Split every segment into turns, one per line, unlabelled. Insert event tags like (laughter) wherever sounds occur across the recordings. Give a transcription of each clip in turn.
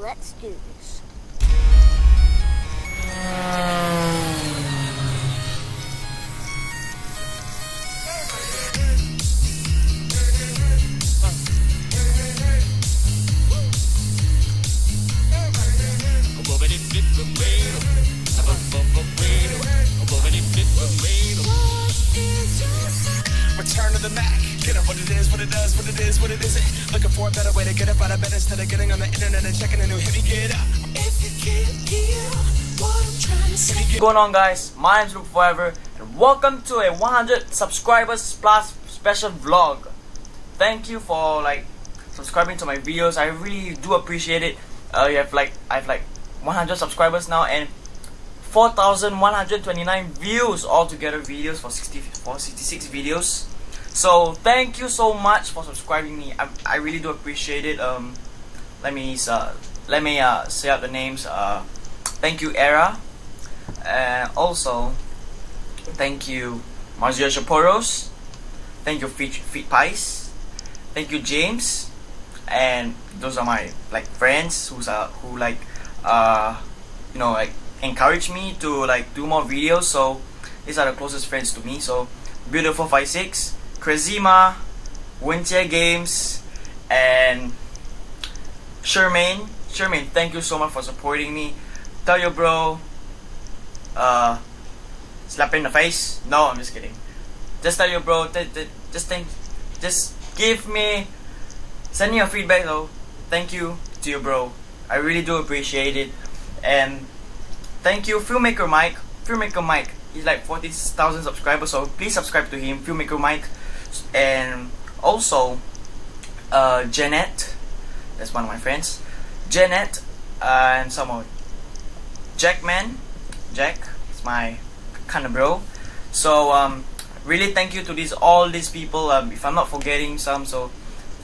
Let's do this.
Does, what it is, what it isn't. Looking for a better way to get up out of bed instead of getting on the internet and checking a new hit me get up. If you can't hear what I'm trying to say,
What's going on guys? My name's Luke Forever and welcome to a 100 subscribers plus special vlog. Thank you for like subscribing to my videos. I really do appreciate it. Uh, you have like I have like 100 subscribers now and 4,129 views altogether videos for 60 for 66 videos. So thank you so much for subscribing me. I, I really do appreciate it. Um, let me uh, let me uh, say out the names. Uh, thank you Era, and also thank you Marzia Shoporoz. Thank you Feet Fitpiez. Thank you James, and those are my like friends who's uh who like uh you know like encourage me to like do more videos. So these are the closest friends to me. So beautiful five six, Crezema, WenJie Games, and Shermain. Shermain, thank you so much for supporting me. Tell your bro, uh, slap in the face. No, I'm just kidding. Just tell your bro. Just think, just give me, send me your feedback though. Thank you to your bro. I really do appreciate it, and thank you, Filmmaker Mike. Filmmaker Mike. He's like 40,000 subscribers, so please subscribe to him, Filmmaker Mike, and also uh, Janet. That's one of my friends. Janet uh, and some of Jackman. Jack is my kind of bro. So um, really thank you to these all these people. Um, if I'm not forgetting some, so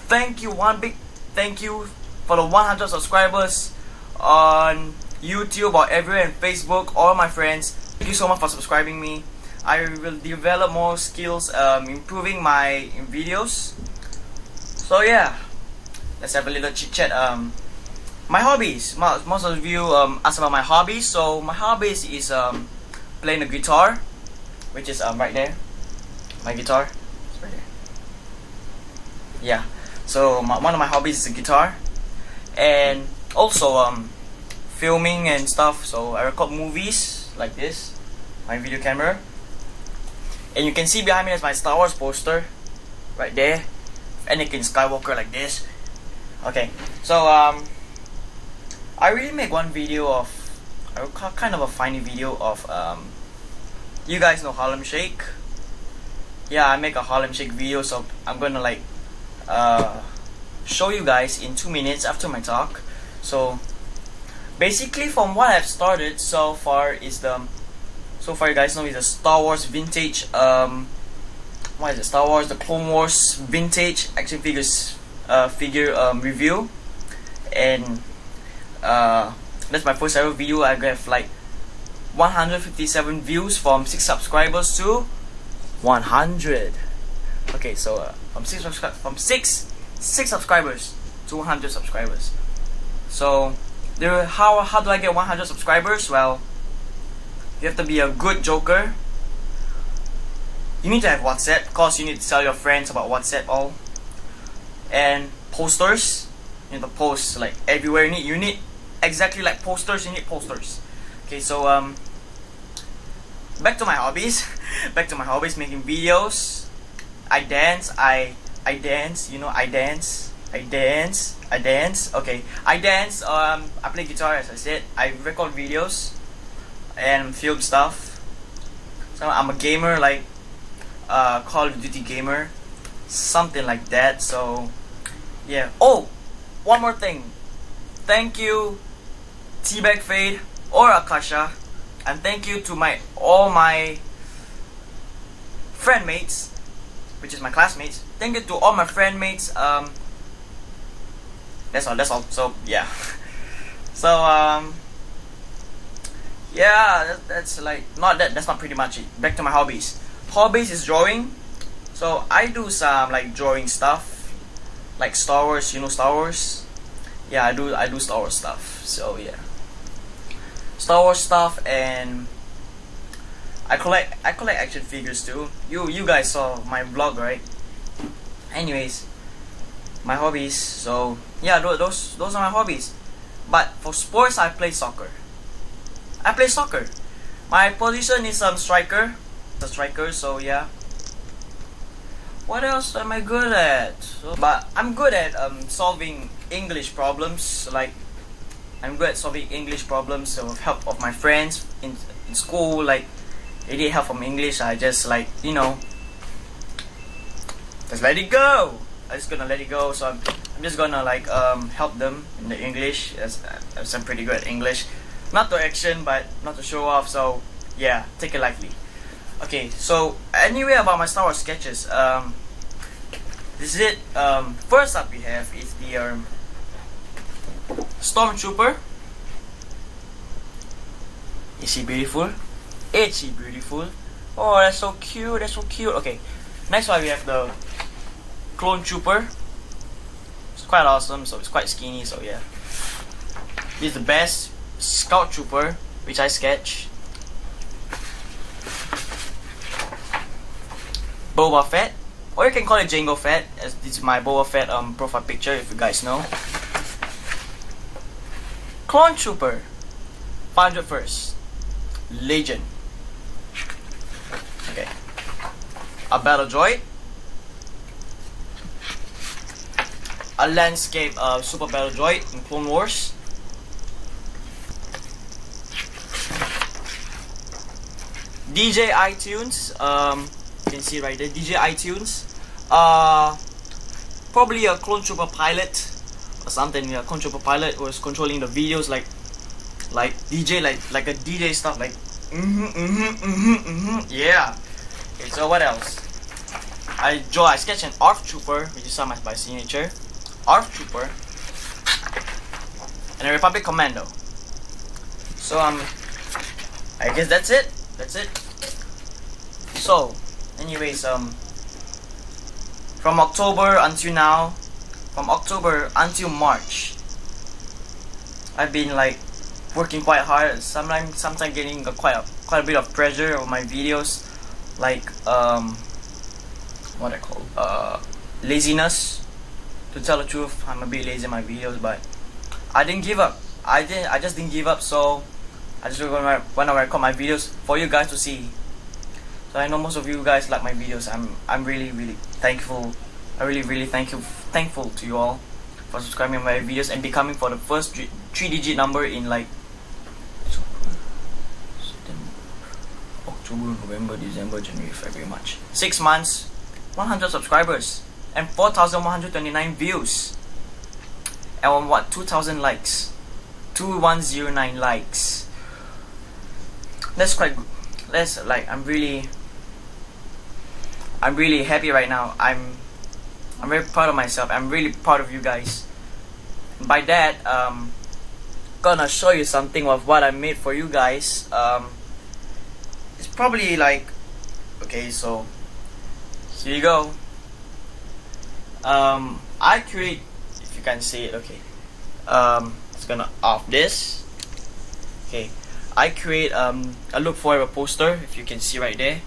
thank you. One big thank you for the 100 subscribers on YouTube or everywhere on Facebook. All my friends, thank you so much for subscribing me. I will develop more skills, um, improving my videos. So yeah, let's have a little chit chat. Um, my hobbies. Most of you um, asked about my hobbies. So my hobbies is um, playing the guitar, which is um, right there. My guitar. It's right there. Yeah. So my, one of my hobbies is the guitar, and also um, filming and stuff. So I record movies like this, my video camera, and you can see behind me is my Star Wars poster, right there. Anakin Skywalker like this. Okay, so um, I really make one video of, kind of a funny video of um, you guys know Harlem Shake. Yeah, I make a Harlem Shake video, so I'm gonna like uh, show you guys in two minutes after my talk. So basically, from what I've started so far is the so far you guys know is a Star Wars vintage um what is it? Star Wars the Clone Wars vintage action figures uh, figure um, review. And uh, that's my first ever video. I got like 157 views from 6 subscribers to 100 okay so uh, from 6 subscri- from 6 6 subscribers to 100 subscribers. So there how how do I get 100 subscribers? Well you have to be a good joker. You need to have WhatsApp cause you need to tell your friends about WhatsApp all. And posters. You need to post like everywhere. You need you need exactly like posters. You need posters. Okay so um back to my hobbies. (laughs) Back to my hobbies. Making videos. I dance. I I dance. You know I dance. I dance. I dance. Okay. I dance. Um I play guitar as I said. I record videos and film stuff. So I'm a gamer like uh Call of Duty gamer. Something like that so yeah. Oh one more thing. Thank you T-Bag Fade or Akasha and thank you to my all my friend mates which is my classmates. Thank you to all my friend mates um that's all that's all. So yeah. (laughs) So um yeah that, that's like not that that's not pretty much it back to my hobbies hobbies is drawing so i do some like drawing stuff like star wars you know star wars yeah, I do I do Star Wars stuff. So yeah, Star Wars stuff and I collect I collect action figures too. You you guys saw my vlog right? Anyways, my hobbies. So yeah, those those are my hobbies. But for sports, I play soccer. I play soccer. My position is um striker, the striker. So yeah. What else am I good at? So, but I'm good at um solving English problems. Like I'm good at solving English problems. So with help of my friends in, in school, like they need help from English. I just like you know just let it go. I'm just gonna let it go. So I'm, I'm just gonna like um help them in the English as, as I'm pretty good at English. Not to action, but not to show off. So yeah, take it lightly. Okay, so anyway about my Star Wars sketches. Um, this is it. Um, first up we have is the um, Stormtrooper. Is he beautiful? Is he beautiful? Oh, that's so cute. That's so cute. Okay, next one we have the Clone Trooper. It's quite awesome. So it's quite skinny. So yeah, is the best Scout Trooper, which I sketched. Boba Fett, or you can call it Jango Fett, as this is my Boba Fett um profile picture if you guys know. Clone Trooper, 501st, Legend. Okay. A Battle Droid. A Landscape uh, Super Battle Droid in Clone Wars. DJ iTunes, um, you can see right there, DJ iTunes. Uh, probably a clone trooper pilot or something. A clone trooper pilot was controlling the videos like, like DJ, like like a DJ stuff, like mm-hmm, mm-hmm, mm-hmm, mm-hmm. Yeah. Okay, so what else? I draw, I sketch an ARF trooper, which is my signature. ARF trooper, and a Republic Commando. So um, I guess that's it. That's it. So, anyways, um, from October until now, from October until March, I've been like working quite hard. Sometimes, sometimes getting a, quite a, quite a bit of pressure on my videos, like um, what I call uh, laziness. To tell the truth, I'm a bit lazy in my videos, but I didn't give up. I didn't. I just didn't give up. So I just want to record my videos for you guys to see. So I know most of you guys like my videos. I'm I'm really really thankful. I really really thank you thankful to you all for subscribing my videos and becoming for the first three, digit number in like October, November, December, January, February, March. Six months, 100 subscribers and 4,129 views. And what 2,000 likes. 2109 likes. That's quite good. That's like I'm really I'm really happy right now. I'm I'm very proud of myself. I'm really proud of you guys. By that, um gonna show you something of what I made for you guys. Um it's probably like okay, so here you go. Um I create if you can see it, okay. Um it's gonna off this. Okay. I create um a Luke Forever poster if you can see right there.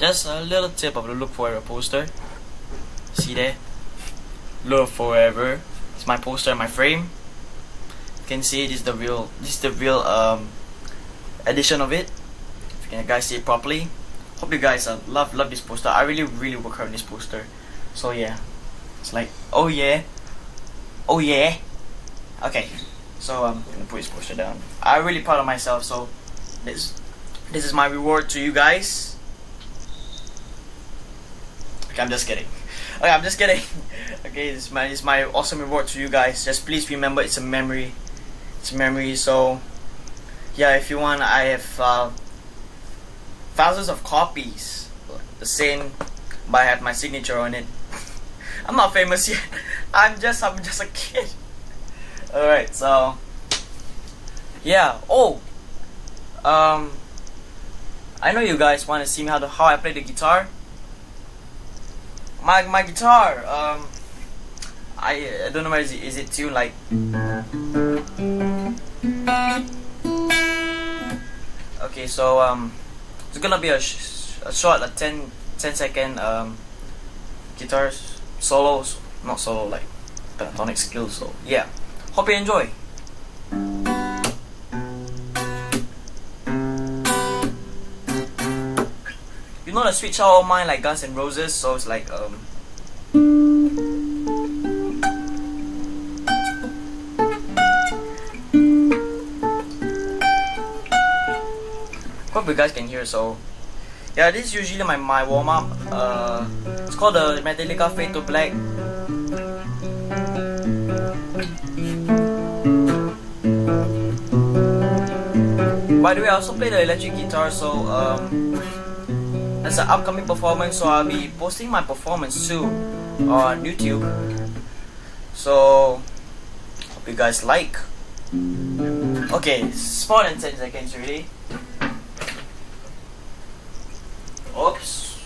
Just a little tip of the Luke Forever poster. See there? Luke Forever. It's my poster, my frame. You can see this is the real this is the real um edition of it. If you can guys see it properly. Hope you guys uh, love love this poster. I really really work hard on this poster. So yeah. It's like oh yeah. Oh yeah. Okay. So I'm gonna put this poster down. I'm really proud of myself. So this this is my reward to you guys. (laughs) Okay, I'm just kidding. (laughs) Okay, I'm just kidding. okay, this is my this is my awesome reward to you guys. Just please remember it's a memory. It's a memory. So yeah, if you want, I have uh, thousands of copies. The same, but I have my signature on it. (laughs) I'm not famous yet. I'm just I'm just a kid. Alright, so yeah. Oh, um, I know you guys want to see me how to how I play the guitar. My my guitar. Um, I, I don't know where is it is it tune like okay so um it's gonna be a, sh- a short a 10, 10 second um guitar solos not solo like pentatonic scales so yeah hope you enjoy you know the switch out of mine like Guns and Roses so it's like um hope you guys can hear so yeah this is usually my, my warm-up uh, it's called the Metallica Fade to Black. By the way I also play the electric guitar so um, as an upcoming performance so I'll be posting my performance soon on YouTube so hope you guys like okay spawn in 10 seconds really Oops.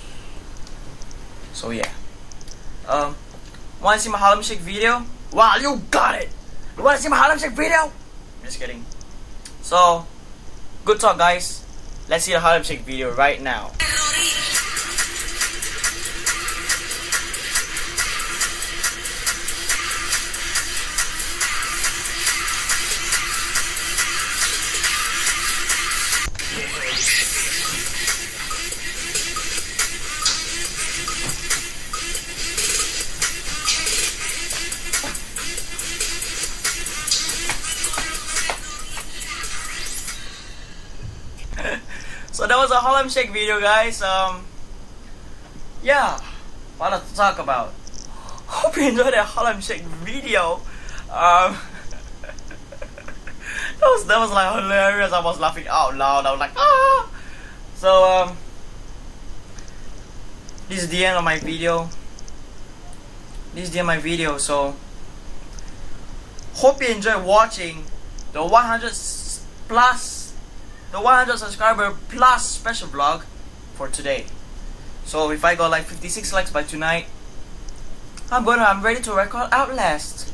So yeah. Um, wanna see my Harlem Shake video? Wow, you got it! You wanna see my Harlem Shake video? Just kidding. So, good talk guys. Let's see the Harlem Shake video right now. A Harlem Shake video guys. Um, yeah, what to talk about. (laughs) Hope you enjoyed that Harlem Shake video. Um, (laughs) that was that was like hilarious. I was laughing out loud. I was like ah. So um, this is the end of my video. This is the end of my video. So hope you enjoyed watching the 100 plus the 100 subscriber plus special vlog for today. So if I got like 56 likes by tonight, I'm gonna I'm ready to record Outlast.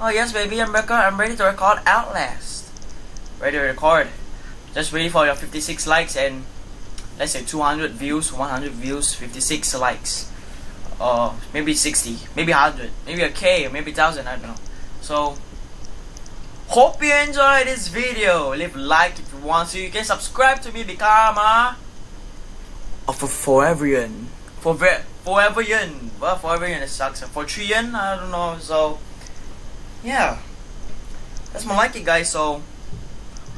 Oh yes, baby, I'm record I'm ready to record Outlast. Ready to record. Just waiting for your 56 likes and let's say 200 views, 100 views, 56 likes, or maybe 60, maybe 100, maybe a K, maybe 1000. I don't know. So Hope you enjoyed this video. Leave like if you want to. You can subscribe to me, become a of a. For ve- foreverian. Well, foreverian it sucks. For Trian, I don't know. So yeah, that's my like it, guys. So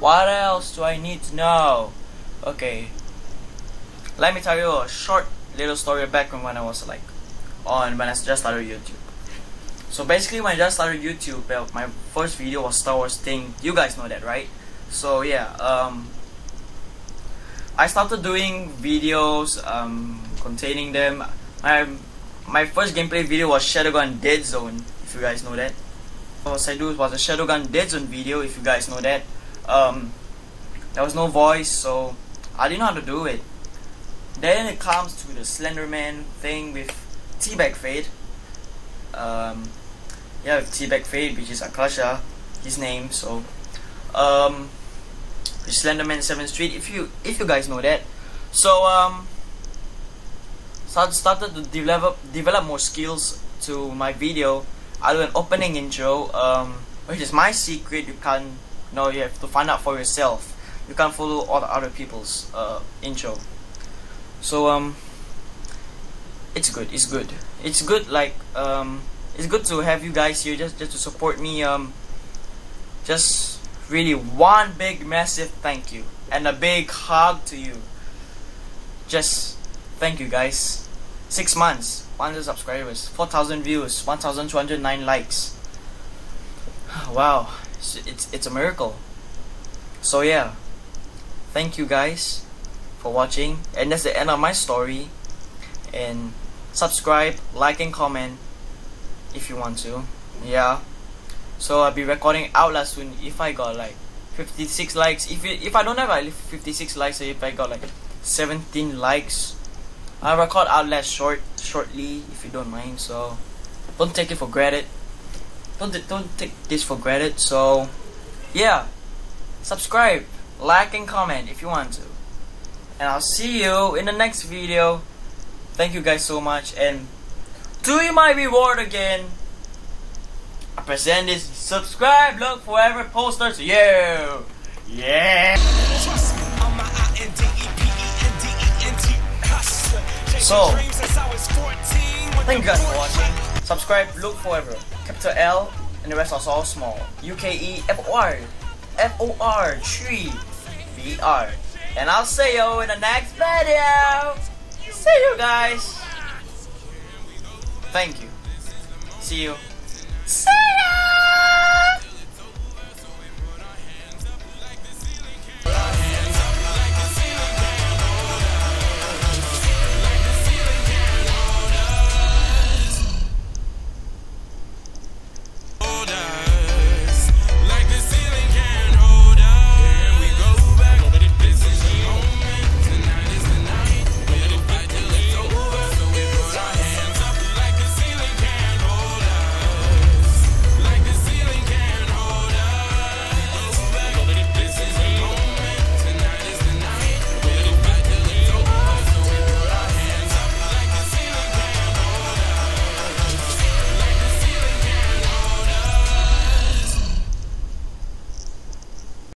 what else do I need to know? Okay, let me tell you a short little story back when I was like on when I just started YouTube. So basically, when I just started YouTube, well, my first video was Star Wars thing. You guys know that, right? So yeah, um, I started doing videos um, containing them. My my first gameplay video was Shadowgun Dead Zone. If you guys know that. What I do was a Shadowgun Dead Zone video. If you guys know that. Um, there was no voice, so I didn't know how to do it. Then it comes to the Slenderman thing with Teabag Fade. Um, yeah, with Teabag Fade, which is Akasha, his name. So, um, Slenderman Seventh Street. If you if you guys know that, so um, start, started to develop develop more skills to my video. I do an opening intro, um, which is my secret. You can't know. You have to find out for yourself. You can't follow all the other people's uh, intro. So um, it's good. It's good. It's good. Like um, it's good to have you guys here just just to support me. Um, just really one big massive thank you and a big hug to you. Just thank you guys. Six months, 100 subscribers, 4,000 views, 1,209 likes. (sighs) Wow, it's, it's it's a miracle. So yeah, thank you guys for watching, and that's the end of my story. And subscribe, like, and comment if you want to. Yeah. So I'll be recording Outlast soon if I got like 56 likes. If it, if I don't have like 56 likes, if I got like 17 likes, I'll record Outlast short shortly if you don't mind. So don't take it for granted. don't don't take this for granted. So, yeah, subscribe, like, and comment if you want to. And I'll see you in the next video. Thank you guys so much, and to you my reward again. I present this subscribe, Luke Forever. Yeah, yeah.
Me, I'm a I-N-D-E-P-E-N-D-E-N-T
So,
dreams since I was 14
Thank you guys for watching. Subscribe, Luke Forever. Capital L, and the rest are all small. U K E F O R F O R 3 B R. And I'll see you in the next video. See you guys. Thank you. See you.